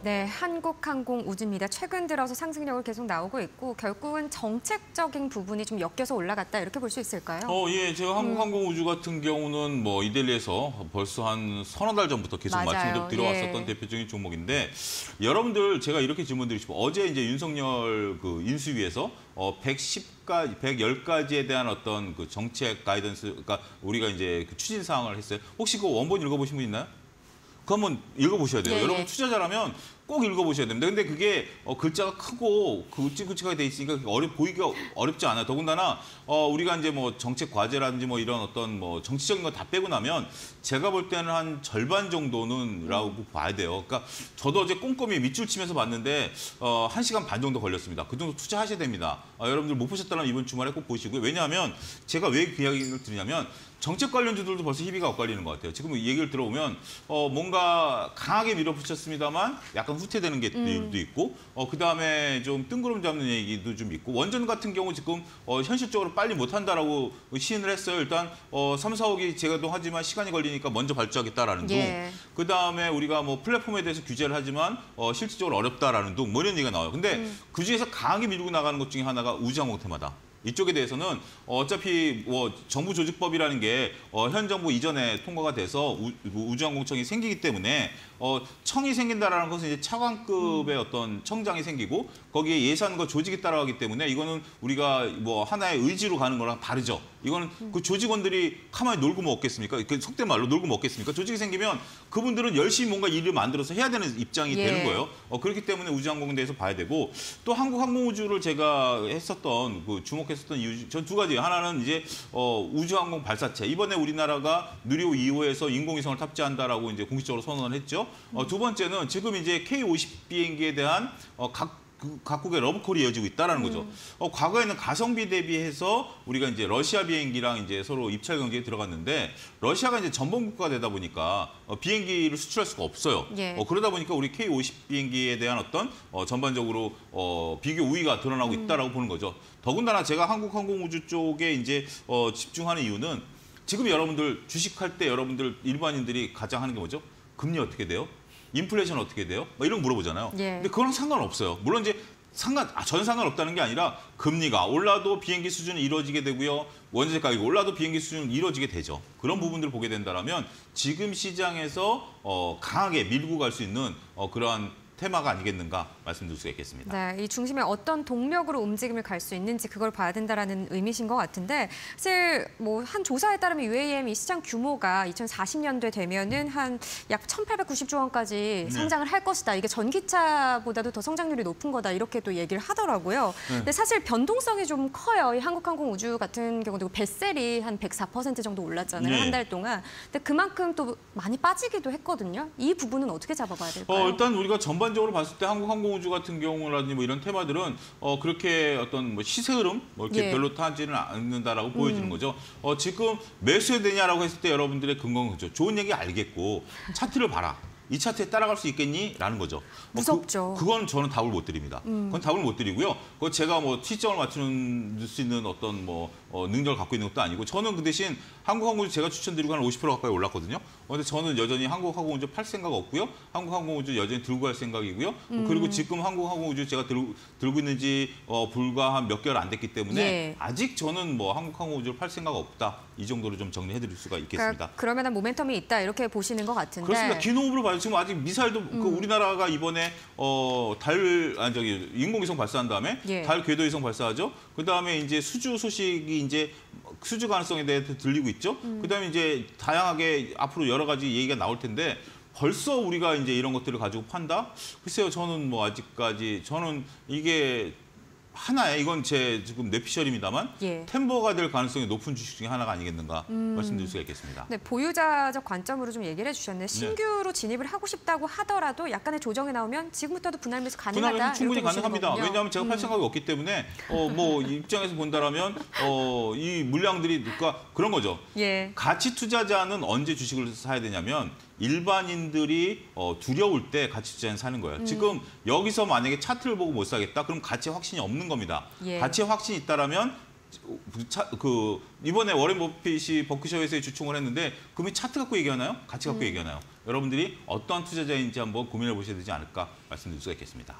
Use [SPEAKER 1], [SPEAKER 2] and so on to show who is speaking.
[SPEAKER 1] 네, 한국항공우주입니다. 최근 들어서 상승력을 계속 나오고 있고 결국은 정책적인 부분이 좀 엮여서 올라갔다 이렇게 볼 수 있을까요?
[SPEAKER 2] 어, 예, 제가
[SPEAKER 1] 음.
[SPEAKER 2] 한국항공 우주 같은 경우는 뭐 이델리에서 벌써 한 서너 달 전부터 계속
[SPEAKER 1] 맞아요.
[SPEAKER 2] 말씀드려왔었던
[SPEAKER 1] 예.
[SPEAKER 2] 대표적인 종목인데 여러분들 제가 이렇게 질문드리고. 어제 이제 윤석열 그 인수위에서 어, 110가지, 110가지에 대한 어떤 그 정책 가이던스, 그러니까 우리가 이제 그 추진 사항을 했어요. 혹시 그 원본 읽어보신 분 있나요? 그거 한번 읽어보셔야 돼요.
[SPEAKER 1] 예,
[SPEAKER 2] 여러분
[SPEAKER 1] 예.
[SPEAKER 2] 투자자라면 꼭 읽어보셔야 됩니다. 근데 그게 어, 글자가 크고 굵직굵직하게 돼 있으니까 어렵 보기가 어렵지 않아요. 더군다나 어, 우리가 이제 뭐 정책 과제라든지 뭐 이런 어떤 뭐 정치적인 거 다 빼고 나면 제가 볼 때는 한 절반 정도는라고 봐야 돼요. 그러니까 저도 어제 꼼꼼히 밑줄 치면서 봤는데 어, 한 시간 반 정도 걸렸습니다. 그 정도 투자하셔야 됩니다. 어, 여러분들 못 보셨다면 이번 주말에 꼭 보시고요. 왜냐하면 제가 왜 그 이야기를 드리냐면 정책 관련주들도 벌써 희비가 엇갈리는 것 같아요. 지금 얘기를 들어보면 어, 뭔가 강하게 밀어붙였습니다만 약간 후퇴되는 게
[SPEAKER 1] 음.
[SPEAKER 2] 도 있고 어, 그다음에 좀 뜬구름 잡는 얘기도 좀 있고 원전 같은 경우 지금 어, 현실적으로 빨리 못한다라고 시인을 했어요. 일단 어, 3, 4억이 제가도 하지만 시간이 걸리니까 먼저 발주하겠다라는 둥.
[SPEAKER 1] 예.
[SPEAKER 2] 그다음에 우리가 뭐 플랫폼에 대해서 규제를 하지만 어, 실질적으로 어렵다라는 둥. 뭐 이런 얘기가 나와요. 근데
[SPEAKER 1] 음.
[SPEAKER 2] 그 중에서 강하게 밀고 나가는 것 중에 하나가 우주항공 테마다. 이쪽에 대해서는 어차피 뭐 정부 조직법이라는 게 어, 현 정부 이전에 통과가 돼서 우, 우주항공청이 생기기 때문에 어, 청이 생긴다라는 것은 이제 차관급의 어떤 청장이 생기고 거기에 예산과 조직이 따라가기 때문에 이거는 우리가 뭐 하나의 의지로 가는 거랑 다르죠. 이거는 그 조직원들이 가만히 놀고 먹겠습니까? 그 속된 말로 놀고 먹겠습니까? 조직이 생기면 그분들은 열심히 뭔가 일을 만들어서 해야 되는 입장이
[SPEAKER 1] 예.
[SPEAKER 2] 되는 거예요. 어, 그렇기 때문에 우주항공에 대해서 봐야 되고 또 한국항공우주를 제가 했었던 그 주목 했었던 이유 전 두 가지 하나는 이제 어, 우주항공 발사체 이번에 우리나라가 누리호 2호에서 인공위성을 탑재한다라고 이제 공식적으로 선언을 했죠. 어, 두 번째는 지금 이제 K50 비행기에 대한 어, 각 그 각국의 러브콜이 이어지고 있다라는 거죠. 어, 과거에는 가성비 대비해서 우리가 이제 러시아 비행기랑 이제 서로 입찰 경쟁에 들어갔는데 러시아가 이제 전범 국가가 되다 보니까 어, 비행기를 수출할 수가 없어요.
[SPEAKER 1] 예.
[SPEAKER 2] 어, 그러다 보니까 우리 K50 비행기에 대한 어떤 어, 전반적으로 어, 비교 우위가 드러나고 있다라고 보는 거죠. 더군다나 제가 한국 항공우주 쪽에 이제 어, 집중하는 이유는 지금 여러분들 주식할 때 여러분들 일반인들이 가장 하는 게 뭐죠? 금리 어떻게 돼요? 인플레이션 어떻게 돼요? 뭐 이런 거 물어보잖아요.
[SPEAKER 1] 예.
[SPEAKER 2] 근데 그거랑 상관없어요. 물론 이제 상관 아, 전 상관없다는 게 아니라 금리가 올라도 비행기 수준이 이루어지게 되고요. 원자재 가격이 올라도 비행기 수준이 이루어지게 되죠. 그런 부분들을 보게 된다면 지금 시장에서 어, 강하게 밀고 갈 수 있는 어, 그러한 테마가 아니겠는가 말씀드릴 수가 있겠습니다.
[SPEAKER 1] 네, 이 중심에 어떤 동력으로 움직임을 갈 수 있는지 그걸 봐야 된다라는 의미신 것 같은데 사실 뭐 한 조사에 따르면 UAM 이 시장 규모가 2040년대 되면은 한 약 1,890조 원까지
[SPEAKER 2] 네.
[SPEAKER 1] 성장을 할 것이다. 이게 전기차보다도 더 성장률이 높은 거다. 이렇게 또 얘기를 하더라고요.
[SPEAKER 2] 네.
[SPEAKER 1] 근데 사실 변동성이 좀 커요. 이 한국항공우주 같은 경우도 뱃셀이 한 104% 정도 올랐잖아요.
[SPEAKER 2] 네.
[SPEAKER 1] 한달 동안. 근데 그만큼 또 많이 빠지기도 했거든요. 이 부분은 어떻게 잡아봐야 될까요?
[SPEAKER 2] 어, 일단 우리가 전반 적으로 봤을 때 한국 항공우주 같은 경우라든지 뭐 이런 테마들은 어, 그렇게 어떤 뭐 시세 흐름 뭐 이렇게
[SPEAKER 1] 예.
[SPEAKER 2] 별로 타지는 않는다라고 보여지는 거죠. 어, 지금 매수해야 되냐라고 했을 때 여러분들의 근거는 그죠. 좋은 얘기 알겠고 차트를 봐라. 이 차트에 따라갈 수 있겠니? 라는 거죠. 어,
[SPEAKER 1] 무섭죠.
[SPEAKER 2] 그, 그건 저는 답을 못 드립니다. 그건 답을 못 드리고요. 그거 제가 뭐 시점을 맞추는 수 있는 어떤 뭐 어, 능력을 갖고 있는 것도 아니고 저는 그 대신 한국항공우주 제가 추천드리고 한 50% 가까이 올랐거든요. 그런데 저는 여전히 한국항공우주 팔 생각 없고요. 한국항공우주 여전히 들고 갈 생각이고요. 그리고 지금 한국항공우주 제가 들, 들고 있는지 어, 불과 한 몇 개월 안 됐기 때문에
[SPEAKER 1] 예.
[SPEAKER 2] 아직 저는 뭐 한국항공우주를 팔 생각 없다. 이 정도로 좀 정리해드릴 수가 있겠습니다.
[SPEAKER 1] 그러니까 그러면 모멘텀이 있다 이렇게 보시는 것 같은데.
[SPEAKER 2] 그렇습니다. 기노브로 봐요. 지금 아직 미사일도
[SPEAKER 1] 음.
[SPEAKER 2] 그 우리나라가 이번에 어, 달 아니 저기 인공위성 발사한 다음에
[SPEAKER 1] 예.
[SPEAKER 2] 달 궤도위성 발사하죠. 그 다음에 이제 수주 소식이 이제 수주 가능성에 대해서 들리고 있죠.
[SPEAKER 1] 음.
[SPEAKER 2] 그 다음에 이제 다양하게 앞으로 여러 가지 얘기가 나올 텐데. 벌써 우리가 이제 이런 것들을 가지고 판다? 글쎄요, 저는 뭐 아직까지 저는 이게 하나에 이건 제 지금 뇌피셜입니다만
[SPEAKER 1] 예.
[SPEAKER 2] 템버가 될 가능성이 높은 주식 중에 하나가 아니겠는가
[SPEAKER 1] 음.
[SPEAKER 2] 말씀드릴 수가 있겠습니다.
[SPEAKER 1] 네, 보유자적 관점으로 좀 얘기를 해주셨는데 신규로 진입을 하고 싶다고 하더라도 약간의 조정이 나오면 지금부터도 분할 매수 가능하다.
[SPEAKER 2] 분할은 충분히 가능합니다.
[SPEAKER 1] 거군요. 음.
[SPEAKER 2] 왜냐하면 제가 팔 생각이 없기 때문에 어 뭐 입장에서 본다라면 어 이 물량들이 그러니까 그런 거죠.
[SPEAKER 1] 예.
[SPEAKER 2] 가치 투자자는 언제 주식을 사야 되냐면 일반인들이 어, 두려울 때 가치 투자는 사는
[SPEAKER 1] 음.
[SPEAKER 2] 거예요. 지금 여기서 만약에 차트를 보고 못 사겠다, 그럼 가치 확신이 없는 겁니다.
[SPEAKER 1] 예.
[SPEAKER 2] 가치 확신이 있다라면 차, 그 이번에 워렌 버핏이 버크셔에서 주총을 했는데 금이 차트 갖고 얘기하나요? 가치 갖고 얘기하나요? 여러분들이 어떠한 투자자인지 한번 고민해 보셔야 되지 않을까 말씀드릴 수가 있겠습니다.